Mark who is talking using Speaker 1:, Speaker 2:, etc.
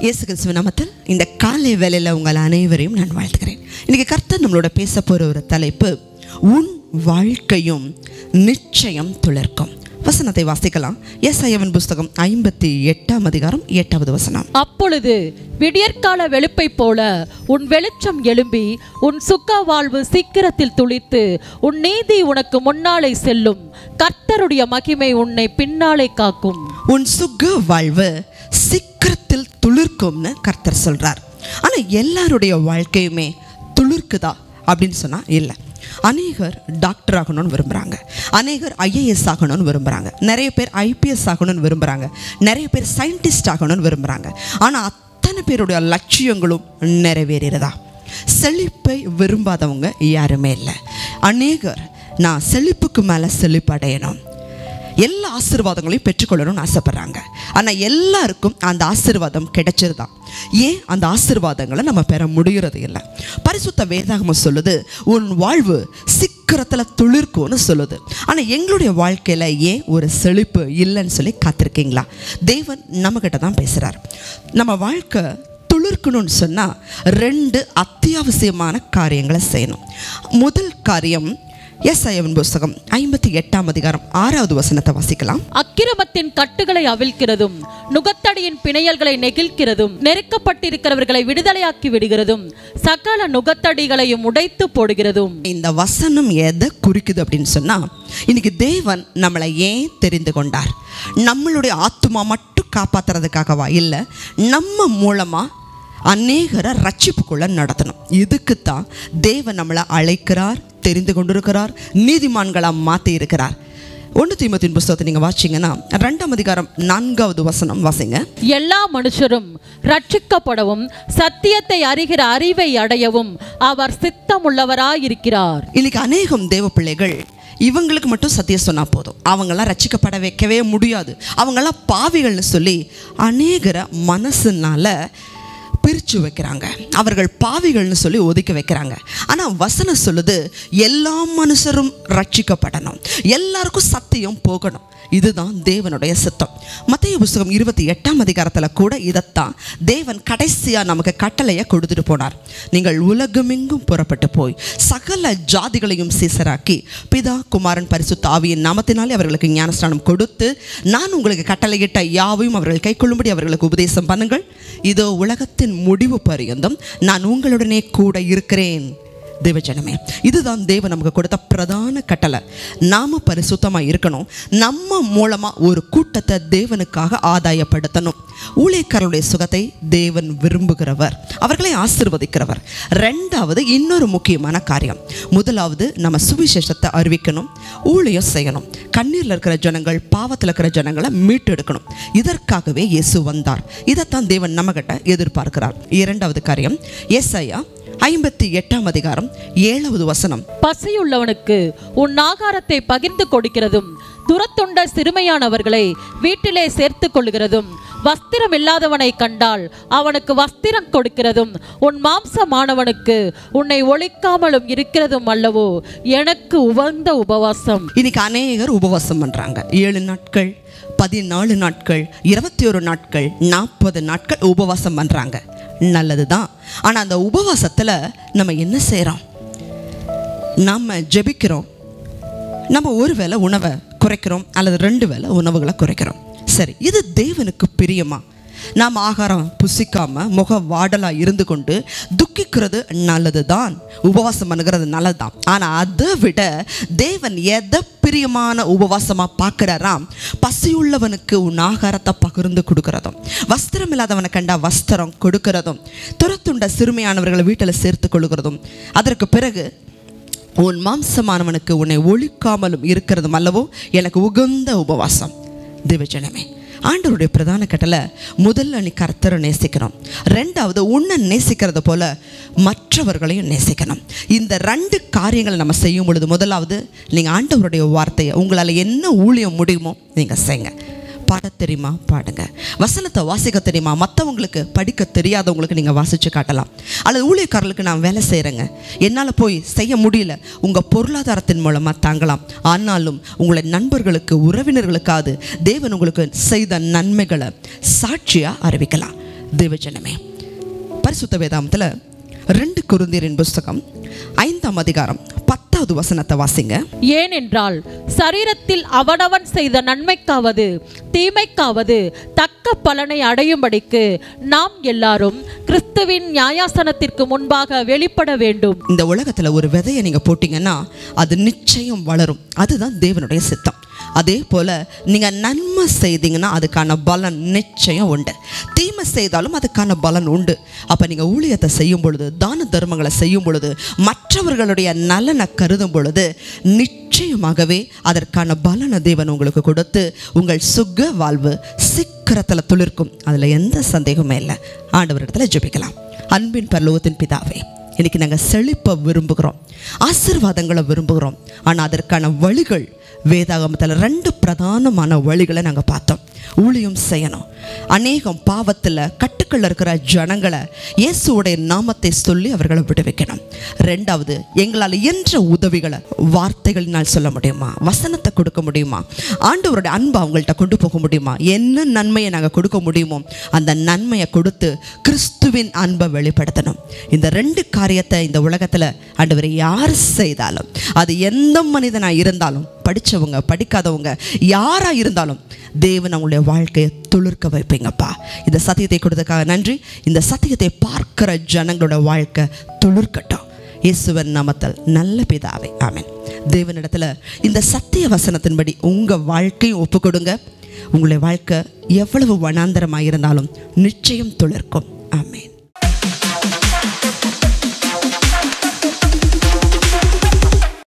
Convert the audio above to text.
Speaker 1: இயேசு கிறிஸ்துவ நாமத்தில் இந்த காலை வேளையில் உங்கள் அனைவரையும் நான் வாழ்த்துக்கிறேன் இன்னைக்கு கர்த்தர் நம்மளோட பேச போகிற ஒரு தலைப்பு உன் வாழ்க்கையும் நிச்சயம் துளிர்க்கும். வசனத்தை வாசிக்கலாம். எஸ்ஐயவன் புஸ்தகம் ஐம்பத்தி எட்டாம் அதிகாரம் எட்டாவது வசனம்.
Speaker 2: அப்பொழுது விடியற்கால வெளுப்பை போல உன் வெளிச்சம் எழும்பி உன் சுக்க வாழ்வு சீக்கிரத்தில் துளித்து உன் நீதி உனக்கு முன்னாலே செல்லும். கர்த்தருடைய மகிமை உன்னை பின்னாலே காக்கும்.
Speaker 1: உன் சுக வாழ்வு சீக்கிரத்தில் துளிர்க்கும்னு கர்த்தர் சொல்கிறார் ஆனால் எல்லாருடைய வாழ்க்கையுமே துளிர்க்குதா அப்படின்னு சொன்னால் இல்லை. அநேகர் டாக்டர் ஆகணும்னு விரும்புகிறாங்க அநேகர் ஐஏஎஸ் ஆகணும்னு விரும்புகிறாங்க நிறைய பேர் ஐபிஎஸ் ஆகணும்னு விரும்புகிறாங்க நிறைய பேர் சயின்டிஸ்ட் ஆகணும்னு விரும்புகிறாங்க ஆனால் அத்தனை பேருடைய லட்சியங்களும் நிறைவேறுகிறதா செழிப்பை விரும்பாதவங்க யாருமே இல்லை. அநேகர் நான் செழிப்புக்கு மேலே செழிப்படையணும். எல்லா ஆசீர்வாதங்களையும் பெற்றுக்கொள்ளணும்னு ஆசைப்பட்றாங்க. ஆனால் எல்லாருக்கும் அந்த ஆசீர்வாதம் கிடைச்சிருதான் ஏன் அந்த ஆசீர்வாதங்களை நம்ம பெற முடிகிறது இல்லை? பரிசுத்த வேதாகமம் சொல்லுது உன் வாழ்வு சீக்கிரத்தில் துளிர்க்கும்னு சொல்லுது. ஆனால் எங்களுடைய வாழ்க்கையில் ஏன் ஒரு செழிப்பு இல்லைன்னு சொல்லி காத்திருக்கீங்களா? தேவன் நம்மக்கிட்ட தான் பேசுகிறார் நம்ம வாழ்க்கை துளிர்க்கணும்னு சொன்னால் ரெண்டு அத்தியாவசியமான காரியங்களை செய்யணும். முதல் காரியம் எஸ் ஐயவன் புஸ்தகம் ஐம்பத்தி எட்டாம் அதிகாரம் ஆறாவது வசனத்தை வாசிக்கலாம்.
Speaker 2: அக்கிரமத்தின் கட்டுகளை அவிழ்க்கிறதும் நுகத்தடியின் பிணையல்களை நெகிழ்க்கிறதும் நெருக்கப்பட்டிருக்கிறவர்களை விடுதலையாக்கி விடுகிறதும் சகல நுகத்தடிகளையும் உடைத்து போடுகிறதும்.
Speaker 1: இந்த வசனம் எதை குறிக்குது அப்படின்னு சொன்னா இன்னைக்கு தேவன் நம்மளை ஏன் தெரிந்து கொண்டார்? நம்மளுடைய ஆத்துமா மட்டும் காப்பாத்துறதுக்காகவா? இல்லை நம்ம மூலமா அநேகரை ரட்சிப்புக்குள்ள நடத்தணும். இதுக்கு தான் தேவன் நம்மளை அழைக்கிறார் தெரிந்து கொண்டிருக்கிறார் நீதிமான்களாக மாற்றி இருக்கிறார் ஒன்று தீமத்தின் புஸ்தகத்தை நீங்கள் வாசிங்கன்னா ரெண்டாம் அதிகாரம் நான்காவது வசனம் வாசிங்க.
Speaker 2: எல்லா மனுஷரும் ரட்சிக்கப்படவும் சத்தியத்தை அறிகிற அறிவை அடையவும் அவர் சித்தமுள்ளவராயிருக்கிறார்.
Speaker 1: இன்னைக்கு அநேகம் தேவ பிள்ளைகள் இவங்களுக்கு மட்டும் சத்தியம் சொன்னால் போதும். அவங்கெல்லாம் ரட்சிக்கப்பட வைக்கவே முடியாது. அவங்கெல்லாம் பாவிகள்னு சொல்லி அநேகரை மனசுனால பிரித்து வைக்கிறாங்க. அவர்கள் பாவிகள்னு சொல்லி ஒதுக்கி வைக்கிறாங்க. ஆனால் வசனம் சொல்லுது எல்லா மனுஷரும் ரட்சிக்கப்படணும். எல்லாருக்கும் சத்தியம் போகணும். இதுதான் தேவனுடைய சித்தம். மத்திய புஸ்தகம் இருபத்தி எட்டாம் அதிகாரத்தில் கூட இதைத்தான் தேவன் கடைசியாக நமக்கு கட்டளையை கொடுத்துட்டு போனார். நீங்கள் உலகமெங்கும் புறப்பட்டு போய் சகல ஜாதிகளையும் சீசராக்கி பிதா குமாரன் பரிசு ஆவியின் நாமத்தினாலே அவர்களுக்கு ஞானஸ்தானம் கொடுத்து நான் உங்களுக்கு கட்டளையிட்ட யாவையும் அவர்கள் கைக்கொள்ளும்படி அவர்களுக்கு உபதேசம் பண்ணுங்கள். இதோ உலகத்தின் முடிவு பரியந்தம் நான் உங்களுடனே கூட இருக்கிறேன். தேவஜனமே. இதுதான் தேவன் நமக்கு கொடுத்த பிரதான கட்டளை. நாம பரிசுத்தமாக இருக்கணும். நம்ம மூலமாக ஒரு கூட்டத்தை தேவனுக்காக ஆதாயப்படுத்தணும். ஊழியக்காரருடைய சுகத்தை தேவன் விரும்புகிறவர். அவர்களை ஆசிர்வதிக்கிறவர். ரெண்டாவது இன்னொரு முக்கியமான காரியம். முதலாவது நம்ம சுவிசேஷத்தை அறிவிக்கணும். ஊழியம் செய்யணும். கண்ணீரில் இருக்கிற ஜனங்கள் பாவத்தில் இருக்கிற ஜனங்களை மீட்டெடுக்கணும். இதற்காகவே இயேசு வந்தார். இதைத்தான் தேவன் நம்மகிட்ட எதிர்பார்க்கிறார். இரண்டாவது காரியம் ஏசாயா ஐம்பத்தி எட்டாம் அதிகாரம் ஏழாவது வசனம்.
Speaker 2: பசியுள்ளவனுக்கு உன் ஆகாரத்தை பகிர்ந்து கொடுக்கிறதும் துரத்துண்ட சிறுமையானவர்களை வீட்டிலே சேர்த்து கொள்கிறதும் வஸ்திரம் இல்லாதவனை கண்டால் அவனுக்கு வஸ்திரம் கொடுக்கிறதும் உன் மாம்சமானவனுக்கு உன்னை ஒழிக்காமலும் இருக்கிறதும் அல்லவோ எனக்கு உவந்த உபவாசம்.
Speaker 1: இன்னைக்கு அநேகர் உபவாசம் பண்றாங்க. ஏழு நாட்கள் பதினாலு நாட்கள் இருபத்தி ஒரு நாட்கள் நாற்பது நாட்கள் உபவாசம் பண்றாங்க. நல்லது தான் ஆனால் அந்த உபவாசத்தில் நம்ம என்ன செய்கிறோம் நம்ம ஜெபிக்கிறோம். நம்ம ஒரு வேளை உணவை குறைக்கிறோம் அல்லது ரெண்டு வேளை உணவுகளை குறைக்கிறோம். சரி இது தேவனுக்கு பிரியமா? நாம் ஆகாரம் புசிக்காம முக வாடலாக இருந்து கொண்டு துக்கிக்கிறது நல்லது தான் உபவாசம் பண்ணுகிறது நல்லதுதான். ஆனால் அதை விட தேவன் எதை பிரியமான உபவாசமாக பார்க்குறாராம்? பசியுள்ளவனுக்கு உன் ஆகாரத்தை பகிர்ந்து கொடுக்கறதும் வஸ்திரம் இல்லாதவனை கண்டா வஸ்திரம் கொடுக்கறதும் துரத்துண்ட சிறுமையானவர்களை வீட்டில் சேர்த்து கொள்கிறதும் அதற்கு பிறகு உன் மாம்சமானவனுக்கு உன்னை ஒழிக்காமலும் இருக்கிறதும் அல்லவோ? எனக்கு உகந்த உபவாசம். தேவஜனமே ஆண்டவருடைய பிரதான கட்டளை முதல்ல நீ கர்த்தரை நேசிக்கணும். ரெண்டாவது உன்னை நேசிக்கிறது போல மற்றவர்களையும் நேசிக்கணும். இந்த ரெண்டு காரியங்களை நம்ம செய்யும் பொழுது முதலாவது நீங்கள் ஆண்டவருடைய வார்த்தையை உங்களால் என்ன ஊழியம் முடியுமோ நீங்கள் செய்யுங்க பாட தெரியுமா? பாடுங்க. வசனத்தை வாசிக்க தெரியுமா? மற்றவங்களுக்கு படிக்க தெரியாதவங்களுக்கு நீங்கள் வாசித்து காட்டலாம். அல்லது ஊழியக்காரர்களுக்கு நான் வேலை செய்கிறேங்க என்னால் போய் செய்ய முடியல. உங்கள் பொருளாதாரத்தின் மூலமாக தாங்கலாம். ஆனாலும் உங்களை நண்பர்களுக்கு உறவினர்களுக்காவது தேவன் உங்களுக்கு செய்த நன்மைகளை சாட்சியாக அறிவிக்கலாம். தேவஜனமே. பரிசுத்த வேதாமத்தில் ரெண்டு குருந்தியரின் புஸ்தகம் ஐந்தாம் அதிகாரம் பத்தாவது வசனத்தை வாசிங்க.
Speaker 2: ஏனென்றால் சரீரத்தில் அவனவன் செய்த நன்மைக்காவது தீமைக்காவது தக்க பலனை அடையும்படிக்கு நாம் எல்லாரும் கிறிஸ்துவின் நியாயாசனத்திற்கு முன்பாக வெளிப்பட வேண்டும்.
Speaker 1: இந்த உலகத்தில் ஒரு விதையை நீங்கள் போட்டிங்கன்னா அது நிச்சயம் வளரும். அதுதான் தேவனுடைய சித்தம். அதே போல் நீங்கள் நன்மை செய்தீங்கன்னா அதுக்கான பலன் நிச்சயம் உண்டு. தீமை செய்தாலும் அதுக்கான பலன் உண்டு. அப்போ நீங்கள் ஊழியத்தை செய்யும் பொழுது தான தர்மங்களை செய்யும் பொழுது மற்றவர்களுடைய நலனை கருதும் பொழுது நிச்சயமாகவே அதற்கான பலனை தேவன் உங்களுக்கு கொடுத்து உங்கள் சுக வாழ்வு சீக்கிரத்தில் துளிர்க்கும். அதில் எந்த சந்தேகமே இல்லை. ஆண்டவரிடத்தில் ஜெபிக்கலாம். அன்பின் பரலோகத்தின் பிதாவே இன்னைக்கு நாங்கள் செழிப்பை விரும்புகிறோம். ஆசீர்வாதங்களை விரும்புகிறோம். ஆனால் அதற்கான வழிகள் வேதாகமத்தில் ரெண்டு பிரதானமான வழிகளை நாங்கள் பார்த்தோம். ஊழியம் செய்யணும். அநேகம் பாவத்தில் கட்டுக்கள் இருக்கிற ஜனங்களை இயேசுடைய நாமத்தை சொல்லி அவர்களை விடுவிக்கணும். ரெண்டாவது எங்களால் என்ற உதவிகளை வார்த்தைகளினால் சொல்ல முடியுமா? வசனத்தை கொடுக்க முடியுமா? ஆண்டவருடைய அன்பை அவங்கள்ட்ட கொண்டு போக முடியுமா? என்ன நன்மையை நாங்கள் கொடுக்க முடியுமோ அந்த நன்மையை கொடுத்து கிறிஸ்துவின் அன்பை வெளிப்படுத்தணும். இந்த ரெண்டு காரியத்தை இந்த உலகத்தில் ஆண்டவர் யார் செய்தாலும் அது எந்த மனிதனாக இருந்தாலும் படி படித்தவங்க படிக்காதவங்க யாராக இருந்தாலும் தேவன் அவங்களுடைய வாழ்க்கையை துளிர்க்க வைப்பீங்கப்பா. இந்த சத்தியத்தை கொடுத்ததுக்காக நன்றி. இந்த சத்தியத்தை பார்க்கிற ஜனங்களோட வாழ்க்கை துளிர்க்கட்டும். இயேசுவன் நாமத்தில் நல்ல பிதாவை ஆமேன். தேவனிடத்தில் இந்த சத்திய வசனத்தின்படி உங்கள் வாழ்க்கையும் ஒப்பு கொடுங்க உங்களுடைய வாழ்க்கை எவ்வளவு வனாந்தரமாக இருந்தாலும் நிச்சயம் துளிர்க்கும். ஆமேன்.